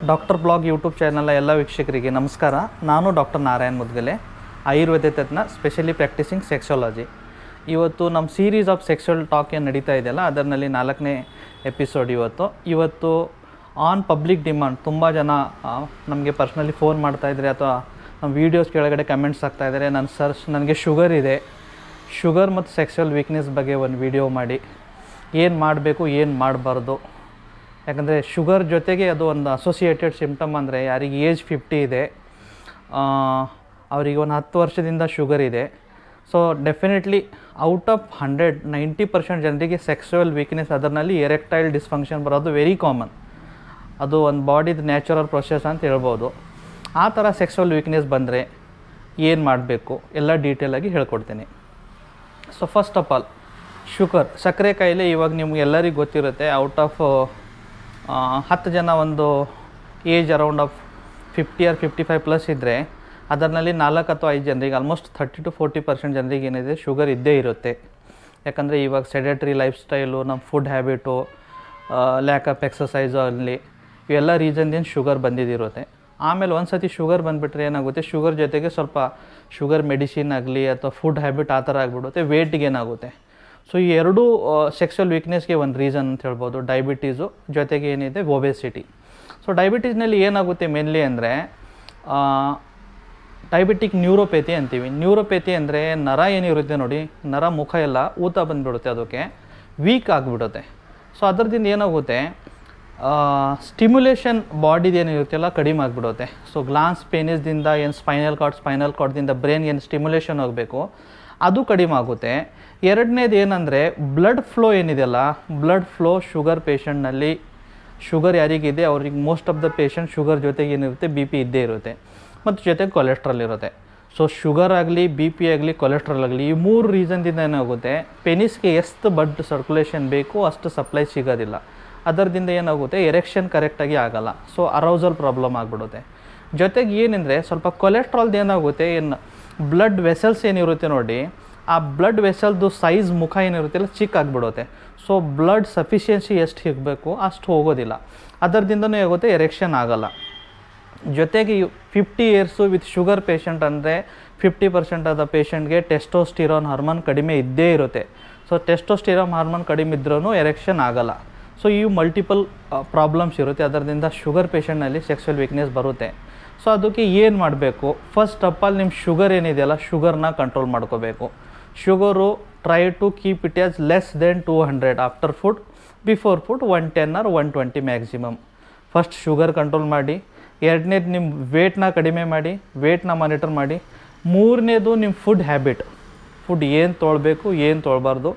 Doctor blog YouTube ಚಾನಲ್ನ ಎಲ್ಲ ವೀಕ್ಷಕರಿಗೆ ನಮಸ್ಕಾರ. ನಾನು ಡಾಕ್ಟರ್ ನಾರಾಯಣ್ ಮುದ್ಗಲೆ, ಆಯುರ್ವೇದ ತಜ್ಞ ಸ್ಪೆಷಲಿ ಪ್ರಾಕ್ಟೀಸಿಂಗ್ ಸೆಕ್ಸಾಲಜಿ ಇವತ್ತು ನಮ್ಮ ಸೀರೀಸ್ ಆಫ್ ಸೆಕ್ಸುವಲ್ ಟಾಕ್ ಏನು ನಡೀತಾ ಇದೆಯಲ್ಲ ಅದರಲ್ಲಿ ನಾಲ್ಕನೇ ಎಪಿಸೋಡ್ ಇವತ್ತು. ಇವತ್ತು ಆನ್ ಪಬ್ಲಿಕ್ ಡಿಮಾಂಡ್ ತುಂಬ ಜನ ನಮಗೆ ಪರ್ಸ್ನಲಿ ಫೋನ್ ಮಾಡ್ತಾ ಇದ್ದಾರೆ ಅಥವಾ ನಮ್ಮ ವೀಡಿಯೋಸ್ ಕೆಳಗಡೆ ಕಮೆಂಟ್ಸ್ ಆಗ್ತಾಯಿದ್ದಾರೆ ನನ್ನ ಸರ್ ನನಗೆ ಶುಗರ್ ಇದೆ. ಶುಗರ್ ಮತ್ತು ಸೆಕ್ಸುವಲ್ ವೀಕ್ನೆಸ್ ಬಗ್ಗೆ ಒಂದು ವಿಡಿಯೋ ಮಾಡಿ. ಏನು ಮಾಡಬೇಕು, ಏನು ಮಾಡಬಾರ್ದು? ಯಾಕಂದರೆ ಶುಗರ್ ಜೊತೆಗೆ ಅದು ಒಂದು ಅಸೋಸಿಯೇಟೆಡ್ ಸಿಮ್ಟಮ್ ಅಂದರೆ ಯಾರಿಗೆ ಏಜ್ ಫಿಫ್ಟಿ ಇದೆ ಅವರಿಗೆ ಒಂದು ಹತ್ತು ವರ್ಷದಿಂದ ಶುಗರ್ ಇದೆ. So definitely out of hundred ninety percent ಜನರಿಗೆ ಸೆಕ್ಸುವಲ್ ವೀಕ್ನೆಸ್ ಅದರಲ್ಲಿ ಎರೆಕ್ಟೈಲ್ ಡಿಸ್ಫಂಕ್ಷನ್ ಬರೋದು ವೆರಿ ಕಾಮನ್ ಅದು ಒಂದು ಬಾಡಿದು ನ್ಯಾಚುರಲ್ ಪ್ರೊಸೆಸ್ ಅಂತ ಹೇಳ್ಬೋದು. ಆ ಥರ ಸೆಕ್ಸುವಲ್ ವೀಕ್ನೆಸ್ ಬಂದರೆ ಏನು ಮಾಡಬೇಕು? ಎಲ್ಲ ಡೀಟೇಲಾಗಿ ಹೇಳ್ಕೊಡ್ತೀನಿ. So first of all sugar, ಸಕ್ಕರೆ ಕಾಯಿಲೆ ಇವಾಗ ನಿಮ್ಗೆ ಎಲ್ಲರಿಗೂ ಗೊತ್ತಿರುತ್ತೆ ಔಟ್ ಆಫ್ ಹತ್ತು ಜನ ಒಂದು age around of fifty or fifty five plus ಇದ್ದರೆ ಅದರಲ್ಲಿ ನಾಲ್ಕು ಅಥವಾ ಐದು ಜನರಿಗೆ almost thirty to forty percent ಜನರಿಗೆ ಏನಿದೆ ಶುಗರ್ ಇದ್ದೇ ಇರುತ್ತೆ. ಯಾಕಂದರೆ ಇವಾಗ ಸೆಡೆಟ್ರಿ ಲೈಫ್ ಸ್ಟೈಲು ನಮ್ಮ food habit lack of exercise ಅಲ್ಲಿ ಇವೆಲ್ಲ ರೀಸನ್ದಿಂದ ಶುಗರ್ ಬಂದಿದ್ದಿರುತ್ತೆ ಆಮೇಲೆ ಒಂದು ಸತಿ ಶುಗರ್ ಬಂದುಬಿಟ್ರೆ ಏನಾಗುತ್ತೆ? ಶುಗರ್ ಜೊತೆಗೆ ಸ್ವಲ್ಪ ಶುಗರ್ ಮೆಡಿಸಿನ್ ಆಗಲಿ ಅಥವಾ ಫುಡ್ ಹ್ಯಾಬಿಟ್ ಆ ಥರ ಆಗಿಬಿಡುತ್ತೆ. ವೇಟ್ಗೆ ಏನಾಗುತ್ತೆ? ಸೊ ಈ ಎರಡೂ ಸೆಕ್ಸುವಲ್ ವೀಕ್ನೆಸ್ಗೆ ಒಂದು ರೀಸನ್ ಅಂತ ಹೇಳ್ಬೋದು. ಡಯಾಬಿಟೀಸು ಜೊತೆಗೆ ಏನಿದೆ? ಒಬೆಸಿಟಿ ಸೊ ಡಯಾಬಿಟೀಸ್ನಲ್ಲಿ ಏನಾಗುತ್ತೆ ಮೇನ್ಲಿ ಅಂದರೆ ಡಯಾಬಿಟಿಕ್ ನ್ಯೂರೋಪೇತಿ ಅಂತೀವಿ. ನ್ಯೂರೋಪೇತಿ ಅಂದರೆ ನರ ಏನಿರುತ್ತೆ ನೋಡಿ, ನರ ಮುಖ ಎಲ್ಲ ಊತ ಬಂದುಬಿಡುತ್ತೆ ಅದಕ್ಕೆ. ವೀಕ್ ಆಗಿಬಿಡುತ್ತೆ. ಸೊ ಅದರದಿಂದ ಏನಾಗುತ್ತೆ? ಸ್ಟಿಮ್ಯುಲೇಷನ್ ಬಾಡಿದು ಏನಿರುತ್ತೆಲ್ಲ ಕಡಿಮೆ ಆಗಿಬಿಡುತ್ತೆ. ಸೊ ಗ್ಲಾನ್ಸ್ ಪೇನಿಸ್ದಿಂದ ಏನು ಸ್ಪೈನಲ್ ಕಾರ್ಡ್ ಸ್ಪೈನಲ್ ಕಾರ್ಡ್ದಿಂದ ಬ್ರೈನ್ಗೆ ಏನು ಸ್ಟಿಮ್ಯುಲೇಷನ್ ಹೋಗಬೇಕು ಅದು ಕಡಿಮೆ ಆಗುತ್ತೆ. ಎರಡನೇದು ಏನಂದರೆ ಬ್ಲಡ್ ಫ್ಲೋ ಏನಿದೆಯಲ್ಲ ಬ್ಲಡ್ ಫ್ಲೋ ಶುಗರ್ ಪೇಷಂಟ್ನಲ್ಲಿ ಶುಗರ್ ಯಾರಿಗಿದೆ, ಅವ್ರಿಗೆ most of the patient sugar ಜೊತೆಗೆ ಏನಿರುತ್ತೆ ಬಿ ಪಿ ಇದ್ದೇ ಇರುತ್ತೆ. ಮತ್ತು ಜೊತೆಗೆ ಕೊಲೆಸ್ಟ್ರಾಲ್ ಇರುತ್ತೆ. ಸೊ ಶುಗರ್ ಆಗಲಿ ಬಿ ಪಿ ಆಗಲಿ ಕೊಲೆಸ್ಟ್ರಾಲ್ ಆಗಲಿ, ಈ ಮೂರು ರೀಸನ್ದಿಂದ ಏನಾಗುತ್ತೆ, ಪೆನಿಸ್ಗೆ ಎಷ್ಟು ಬ್ಲಡ್ ಸರ್ಕ್ಯುಲೇಷನ್ ಬೇಕು, ಅಷ್ಟು ಸಪ್ಲೈ ಸಿಗೋದಿಲ್ಲ. ಅದರದಿಂದ ಏನಾಗುತ್ತೆ ಎರೆಕ್ಷನ್ ಕರೆಕ್ಟಾಗಿ ಆಗಲ್ಲ. ಸೊ ಅರೌಸಲ್ ಪ್ರಾಬ್ಲಮ್ ಆಗಿಬಿಡುತ್ತೆ. ಜೊತೆಗೆ ಏನಂದರೆ, ಸ್ವಲ್ಪ ಕೊಲೆಸ್ಟ್ರಾಲ್ದು ಏನಾಗುತ್ತೆ, ಏನು ಬ್ಲಡ್ ವೆಸಲ್ಸ್ ಏನಿರುತ್ತೆ ನೋಡಿ, ಆ ಬ್ಲಡ್ ವೆಸಲ್ದು ಸೈಜ್ ಮುಖ ಏನಿರುತ್ತಲ್ಲ ಚಿಕ್ಕ ಆಗಿಬಿಡುತ್ತೆ ಸೊ ಬ್ಲಡ್ ಸಫಿಷಿಯನ್ಸಿ ಎಷ್ಟು ಸಿಗಬೇಕು ಅಷ್ಟು ಹೋಗೋದಿಲ್ಲ. ಅದರದಿಂದನೂ ಆಗುತ್ತೆ ಎರೆಕ್ಷನ್ ಆಗೋಲ್ಲ. ಜೊತೆಗೆ fifty years with sugar patient ಅಂದರೆ ಫಿಫ್ಟಿ ಪರ್ಸೆಂಟ್ ಆದ ಪೇಷಂಟ್ಗೆ ಟೆಸ್ಟೋಸ್ಟಿರೋನ್ ಹಾರ್ಮೋನ್ ಕಡಿಮೆ ಇದ್ದೇ ಇರುತ್ತೆ. ಸೊ ಟೆಸ್ಟೋಸ್ಟಿರೋನ್ ಹಾರ್ಮೋನ್ ಕಡಿಮೆ ಇದ್ರೂ ಎರೆಕ್ಷನ್ ಆಗೋಲ್ಲ. ಸೊ ಇವು ಮಲ್ಟಿಪಲ್ ಪ್ರಾಬ್ಲಮ್ಸ್ ಇರುತ್ತೆ. ಅದರಿಂದ ಶುಗರ್ ಪೇಷಂಟ್ನಲ್ಲಿ ಸೆಕ್ಸುವಲ್ ವೀಕ್ನೆಸ್ ಬರುತ್ತೆ. ಸೊ ಅದಕ್ಕೆ ಏನು ಮಾಡಬೇಕು? ಫಸ್ಟ್ ಆಲ್ ನಿಮ್ಮ ಶುಗರ್ ಏನಿದೆಯಲ್ಲ ಶುಗರ್ನ ಕಂಟ್ರೋಲ್ ಮಾಡ್ಕೋಬೇಕು. Sugar try to keep it as less than two hundred after food before food one ten or one twenty maximum first sugar control ಮಾಡಿ. ಎರಡನೇದು ನಿಮ್ಮ ವೇಟ್ನ ಕಡಿಮೆ ಮಾಡಿ ವೇಟ್ನ ಮಾನಿಟರ್ ಮಾಡಿ. ಮೂರನೇದು ನಿಮ್ಮ ಫುಡ್ ಹ್ಯಾಬಿಟ್ ಫುಡ್ ಏನು ತೊಗೊಳ್ಬೇಕು ಏನು ತೊಗೊಳ್ಬಾರ್ದು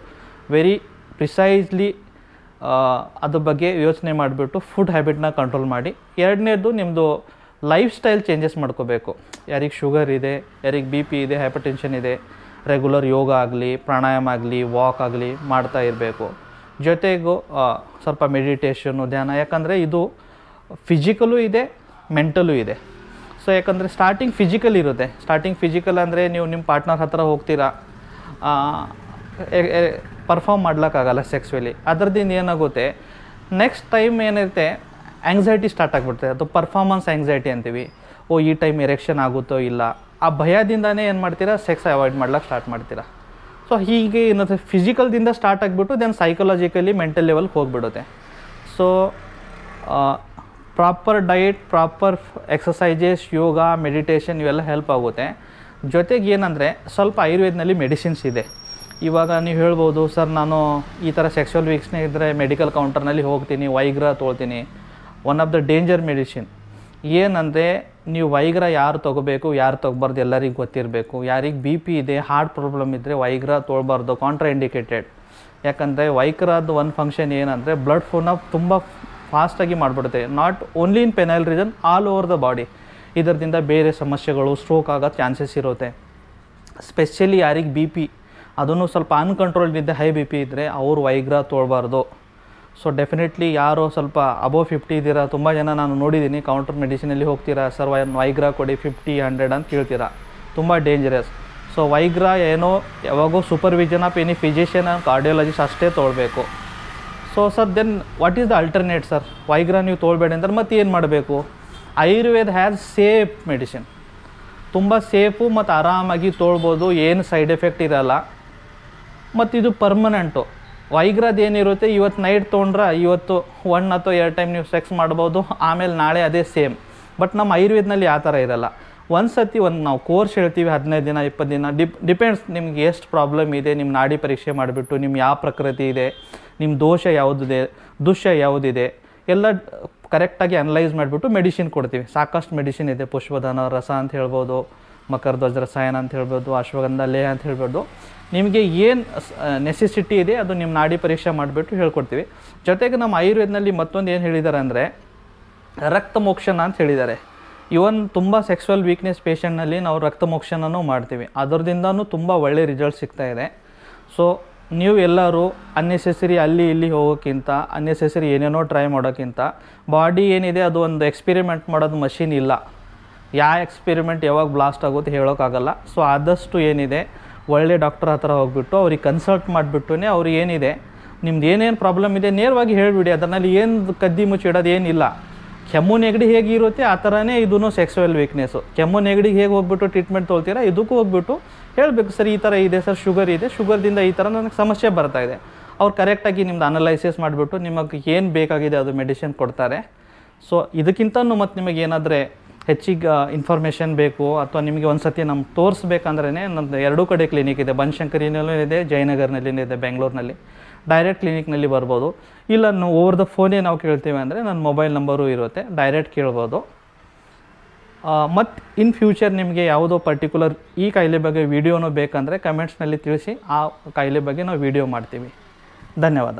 ವೆರಿ ಪ್ರಿಸೈಸ್ಲಿ ಅದ್ರ ಬಗ್ಗೆ ಯೋಚನೆ ಮಾಡಿಬಿಟ್ಟು ಫುಡ್ ಹ್ಯಾಬಿಟ್ನ ಕಂಟ್ರೋಲ್ ಮಾಡಿ. ಎರಡನೇದು ನಿಮ್ಮದು ಲೈಫ್ ಸ್ಟೈಲ್ ಚೇಂಜಸ್ ಮಾಡ್ಕೋಬೇಕು. ಯಾರಿಗೆ ಶುಗರ್ ಇದೆ, ಯಾರಿಗೆ ಬಿ ಪಿ ಇದೆ, ಹೈಪರ್ಟೆನ್ಷನ್ ಇದೆ, ರೆಗ್ಯುಲರ್ ಯೋಗ ಆಗಲಿ, ಪ್ರಾಣಾಯಾಮ ಆಗಲಿ, ವಾಕ್ ಆಗಲಿ ಮಾಡ್ತಾ ಇರಬೇಕು. ಜೊತೆಗೂ ಸ್ವಲ್ಪ ಮೆಡಿಟೇಷನ್ನು, ಧ್ಯಾನ, ಯಾಕಂದರೆ ಇದು ಫಿಸಿಕಲು ಇದೆ ಮೆಂಟಲು ಇದೆ. ಸೊ, ಯಾಕಂದರೆ ಸ್ಟಾರ್ಟಿಂಗ್ ಫಿಸಿಕಲ್ ಇರುತ್ತೆ. ಸ್ಟಾರ್ಟಿಂಗ್ ಫಿಸಿಕಲ್ ಅಂದರೆ ನೀವು ನಿಮ್ಮ ಪಾರ್ಟ್ನರ್ ಹತ್ರ ಹೋಗ್ತೀರಾ ಪರ್ಫಾರ್ಮ್ ಮಾಡ್ಲಿಕ್ಕಾಗಲ್ಲ ಸೆಕ್ಸ್ವಲಿ. ಅದರದಿಂದ ಏನಾಗುತ್ತೆ, ನೆಕ್ಸ್ಟ್ ಟೈಮ್ ಏನಿರುತ್ತೆ ಆ್ಯಂಗ್ಸೈಟಿ ಸ್ಟಾರ್ಟ್ ಆಗಿಬಿಡ್ತದೆ ಅದು ಪರ್ಫಾರ್ಮೆನ್ಸ್ ಆ್ಯಂಗ್ಸೈಟಿ ಅಂತೀವಿ. ಓ, ಈ ಟೈಮ್ ಎರೆಕ್ಷನ್ ಆಗುತ್ತೋ ಇಲ್ಲ? ಆ ಭಯದಿಂದನೇ ಏನು ಮಾಡ್ತೀರಾ? ಸೆಕ್ಸ್ ಅವಾಯ್ಡ್ ಮಾಡ್ಲಿಕ್ಕೆ ಸ್ಟಾರ್ಟ್ ಮಾಡ್ತೀರಾ. ಸೊ ಹೀಗೆ ಏನಂತ ಫಿಸಿಕಲ್ದಿಂದ ಸ್ಟಾರ್ಟ್ ಆಗಿಬಿಟ್ಟು ದೆನ್ ಸೈಕಲಾಜಿಕಲಿ ಮೆಂಟಲ್ ಲೆವೆಲ್ಗೆ ಹೋಗಿಬಿಡುತ್ತೆ. So proper diet proper exercises yoga meditation ಇವೆಲ್ಲ ಹೆಲ್ಪ್ ಆಗುತ್ತೆ. ಜೊತೆಗೆ ಏನಂದರೆ, ಸ್ವಲ್ಪ ಆಯುರ್ವೇದನಲ್ಲಿ ಮೆಡಿಸಿನ್ಸ್ ಇದೆ. ಇವಾಗ ನೀವು ಹೇಳ್ಬೋದು, ಸರ್, ನಾನು ಈ ಥರ ಸೆಕ್ಸುವಲ್ ವೀಕ್ಸ್ನೇ ಇದ್ದರೆ ಮೆಡಿಕಲ್ ಕೌಂಟರ್ನಲ್ಲಿ ಹೋಗ್ತೀನಿ ವೈಗ್ರ ತೊಗೊಳ್ತೀನಿ one of the danger medicine ಏನಂದರೆ ನೀವು ವೈಗ್ರ ಯಾರು ತೊಗೋಬೇಕು, ಯಾರು ತೊಗೋಬಾರ್ದು ಎಲ್ಲರಿಗೂ ಗೊತ್ತಿರಬೇಕು. ಯಾರಿಗೆ ಬಿ ಪಿ ಇದೆ ಹಾರ್ಟ್ ಪ್ರಾಬ್ಲಮ್ ಇದ್ದರೆ ವೈಗ್ರ ತೊಗೊಳ್ಬಾರ್ದು ಕಾಂಟ್ರಾ ಇಂಡಿಕೇಟೆಡ್ ಯಾಕಂದರೆ ವೈಕ್ರಾದ ಒಂದು ಫಂಕ್ಷನ್ ಏನಂದರೆ ಬ್ಲಡ್ ಫ್ಲೋನ ತುಂಬ ಫಾಸ್ಟಾಗಿ ಮಾಡಿಬಿಡುತ್ತೆ. Not only in penile reason all over the body ಇದರಿಂದ ಬೇರೆ ಸಮಸ್ಯೆಗಳು ಸ್ಟ್ರೋಕ್ ಆಗೋ ಚಾನ್ಸಸ್ ಇರುತ್ತೆ. ಸ್ಪೆಷಲಿ ಯಾರಿಗೆ ಬಿ ಪಿ ಅದನ್ನು ಸ್ವಲ್ಪ ಅನ್ಕಂಟ್ರೋಲ್ಡ್ ಇದ್ದೆ ಹೈ ಬಿ ಪಿ ಇದ್ದರೆ ಅವರು ವೈಗ್ರ ತೊಗೊಳ್ಬಾರ್ದು ಸೊ ಡೆಫಿನೆಟ್ಲಿ ಯಾರು ಸ್ವಲ್ಪ ಅಬೋವ್ ಫಿಫ್ಟಿ ಇದ್ದೀರಾ, ತುಂಬ ಜನ ನಾನು ನೋಡಿದ್ದೀನಿ ಕೌಂಟರ್ ಮೆಡಿಸಿನಲ್ಲಿ ಹೋಗ್ತೀರಾ ಸರ್ ವೈ ವೈಗ್ರಾ ಕೊಡಿ ಫಿಫ್ಟಿ ಹಂಡ್ರೆಡ್ ಅಂತ ಕೇಳ್ತೀರಾ. ತುಂಬ ಡೇಂಜರಸ್ ಸೊ ವೈಗ್ರಾ ಏನೋ ಯಾವಾಗೋ supervision of any physician cardiologist ಅಷ್ಟೇ ತೊಗೊಳ್ಬೇಕು so sir then what is the alternate sir Viagra ನೀವು ತೊಗೊಳ್ಬೇಡಿ ಅಂದ್ರೆ ಮತ್ತೆ ಏನು ಮಾಡಬೇಕು? ಆಯುರ್ವೇದ ಹ್ಯಾಸ್ ಸೇಫ್ ಮೆಡಿಸಿನ್ ತುಂಬ ಸೇಫು ಮತ್ತು ಆರಾಮಾಗಿ ತೊಳ್ಬೋದು, ಏನು ಸೈಡ್ ಎಫೆಕ್ಟ್ ಇರಲ್ಲ. ಮತ್ತು ಇದು ಪರ್ಮನೆಂಟು ವೈಗ್ರದ್ದು ಏನಿರುತ್ತೆ ಇವತ್ತು ನೈಟ್ ತೊಗೊಂಡ್ರೆ ಇವತ್ತು ಒನ್ ಅಥವಾ ಎರಡು ಟೈಮ್ ನೀವು ಸೆಕ್ಸ್ ಮಾಡ್ಬೋದು, ಆಮೇಲೆ ನಾಳೆ ಅದೇ ಸೇಮ್ ಬಟ್ ನಮ್ಮ ಆಯುರ್ವೇದನಲ್ಲಿ ಆ ಥರ ಇರಲ್ಲ. ಒಂದು ಸತಿ ಒಂದು ನಾವು ಕೋರ್ಸ್ ಹೇಳ್ತೀವಿ ಹದಿನೈದು ದಿನ ಇಪ್ಪತ್ತು ದಿನ ಡಿಪ್ ಡಿಪೆಂಡ್ಸ್ ನಿಮ್ಗೆ ಎಷ್ಟು ಪ್ರಾಬ್ಲಮ್ ಇದೆ ನಿಮ್ಮ ನಾಡಿ ಪರೀಕ್ಷೆ ಮಾಡಿಬಿಟ್ಟು ನಿಮ್ಮ ಯಾವ ಪ್ರಕೃತಿ ಇದೆ ನಿಮ್ಮ ದೋಷ ಯಾವುದಿದೆ, ದುಷ್ಯ ಯಾವುದಿದೆ, ಎಲ್ಲ ಕರೆಕ್ಟಾಗಿ ಅನಲೈಸ್ ಮಾಡಿಬಿಟ್ಟು ಮೆಡಿಸಿನ್ ಕೊಡ್ತೀವಿ. ಸಾಕಷ್ಟು ಮೆಡಿಸಿನ್ ಇದೆ ಪುಷ್ಪದಾನ ರಸ ಅಂತ ಹೇಳ್ಬೋದು. ಮಕರಧ್ವಜ ರಸಾಯನ ಅಂತ ಹೇಳ್ಬೋದು, ಅಶ್ವಗಂಧ ಲೇಹ ಅಂತ ಹೇಳ್ಬೋದು. ನಿಮಗೆ ಏನು ನೆಸೆಸಿಟಿ ಇದೆ, ಅದು ನಿಮ್ಮ ನಾಡಿ ಪರೀಕ್ಷೆ ಮಾಡಿಬಿಟ್ಟು ಹೇಳ್ಕೊಡ್ತೀವಿ. ಜೊತೆಗೆ ನಮ್ಮ ಆಯುರ್ವೇದನಲ್ಲಿ ಮತ್ತೊಂದು ಏನು ಹೇಳಿದ್ದಾರೆ ಅಂದರೆ, ರಕ್ತ ಮೋಕ್ಷಣ ಅಂತ ಹೇಳಿದ್ದಾರೆ ಇವನ್ ತುಂಬ ಸೆಕ್ಸುವಲ್ ವೀಕ್ನೆಸ್ ಪೇಷಂಟ್ನಲ್ಲಿ ನಾವು ರಕ್ತ ಮೋಕ್ಷಣನೂ ಮಾಡ್ತೀವಿ. ಅದರದಿಂದನೂ ತುಂಬ ಒಳ್ಳೆ ರಿಸಲ್ಟ್ ಸಿಗ್ತಾ ಇದೆ. ಸೊ ನೀವು ಎಲ್ಲರೂ ಅನ್ನೆಸೆಸರಿ ಅಲ್ಲಿ ಇಲ್ಲಿ ಹೋಗೋಕ್ಕಿಂತ ಅನ್ನೆಸೆಸರಿ ಏನೇನೋ ಟ್ರೈ ಮಾಡೋಕ್ಕಿಂತ ಬಾಡಿ ಏನಿದೆ ಅದು ಒಂದು ಎಕ್ಸ್ಪಿರಿಮೆಂಟ್ ಮಾಡೋದು ಮಷಿನ್ ಇಲ್ಲ. ಯಾವ ಎಕ್ಸ್ಪೆರಿಮೆಂಟ್ ಯಾವಾಗ ಬ್ಲಾಸ್ಟ್ ಆಗುತ್ತೆ ಹೇಳೋಕ್ಕಾಗಲ್ಲ ಸೊ ಆದಷ್ಟು ಏನಿದೆ, ಒಳ್ಳೆ ಡಾಕ್ಟರ್ ಹತ್ರ ಹೋಗ್ಬಿಟ್ಟು ಅವ್ರಿಗೆ ಕನ್ಸಲ್ಟ್ ಮಾಡಿಬಿಟ್ಟು ಅವ್ರು ಏನಿದೆ, ನಿಮ್ದು ಏನೇನು ಪ್ರಾಬ್ಲಮ್ ಇದೆ ನೇರವಾಗಿ ಹೇಳಿಬಿಡಿ, ಅದರಲ್ಲಿ ಏನು ಕದ್ದಿ ಮುಚ್ಚಿಡೋದು ಏನಿಲ್ಲ. ಕೆಮ್ಮು ನೆಗಡಿ ಹೇಗಿರುತ್ತೆ ಆ ಥರನೇ ಇದೂ ಸೆಕ್ಸುವಲ್ ವೀಕ್ನೆಸ್ಸು ಕೆಮ್ಮು ನೆಗಡಿಗೆ ಹೇಗೆ ಹೋಗ್ಬಿಟ್ಟು ಟ್ರೀಟ್ಮೆಂಟ್ ತೊಳ್ತೀರಾ, ಇದಕ್ಕೂ ಹೋಗ್ಬಿಟ್ಟು ಹೇಳಬೇಕು, ಸರ್, ಈ ಥರ ಇದೆ, ಸರ್ ಶುಗರ್ ಇದೆ ಶುಗರ್ದಿಂದ ಈ ಥರ ನನಗೆ ಸಮಸ್ಯೆ ಬರ್ತಾ ಇದೆ. ಅವ್ರು ಕರೆಕ್ಟಾಗಿ ನಿಮ್ದು ಅನಲೈಸಿಸ್ ಮಾಡಿಬಿಟ್ಟು ನಿಮಗೆ ಏನು ಬೇಕಾಗಿದೆ ಅದು ಮೆಡಿಸಿನ್ ಕೊಡ್ತಾರೆ. ಸೊ ಇದಕ್ಕಿಂತನೂ ಮತ್ತು ನಿಮಗೆ ಏನಾದರೆ ಹೆಚ್ಚಿಗೆ ಇನ್ಫಾರ್ಮೇಷನ್ ಬೇಕು ಅಥವಾ ನಿಮಗೆ ಒಂದು ಸತಿ ನಮ್ಮ ತೋರಿಸ್ಬೇಕಂದ್ರೇ ನಮ್ಮದು ಎರಡೂ ಕಡೆ ಕ್ಲಿನಿಕ್ ಇದೆ. ಬನಶಂಕರಿನಲ್ಲೂ ಇದೆ ಜಯನಗರ್ನಲ್ಲಿ ಇದೆ, ಬೆಂಗಳೂರಿನಲ್ಲಿ. ಡೈರೆಕ್ಟ್ ಕ್ಲಿನಿಕ್ನಲ್ಲಿ ಬರ್ಬೋದು. ಇಲ್ಲ, ನಾವು ಓವರ್ ದ ಫೋನೇ ನಾವು ಕೇಳ್ತೀವಿ ಅಂದರೆ ನನ್ನ ಮೊಬೈಲ್ ನಂಬರು ಇರುತ್ತೆ. ಡೈರೆಕ್ಟ್ ಕೇಳ್ಬೋದು. ಮತ್ತು ಇನ್ ಫ್ಯೂಚರ್ ನಿಮಗೆ ಯಾವುದೋ ಪರ್ಟಿಕ್ಯುಲರ್ ಈ ಕಾಯಿಲೆ ಬಗ್ಗೆ ವಿಡಿಯೋನೂ ಬೇಕಂದರೆ ಕಮೆಂಟ್ಸ್ನಲ್ಲಿ ತಿಳಿಸಿ, ಆ ಕಾಯಿಲೆ ಬಗ್ಗೆ ನಾವು ವಿಡಿಯೋ ಮಾಡ್ತೀವಿ. ಧನ್ಯವಾದ.